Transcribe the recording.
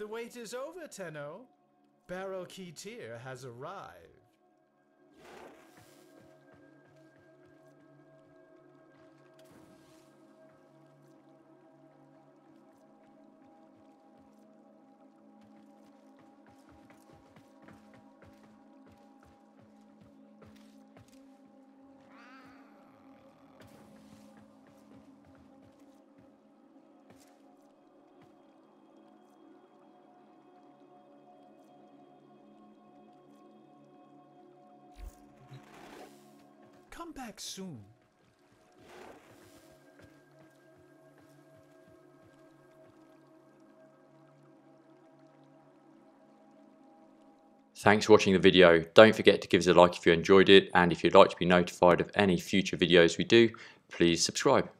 The wait is over, Tenno. Baro Ki'Teer has arrived. Come back soon. Thanks for watching the video. Don't forget to give us a like if you enjoyed it and if you'd like to be notified of any future videos we do, please subscribe.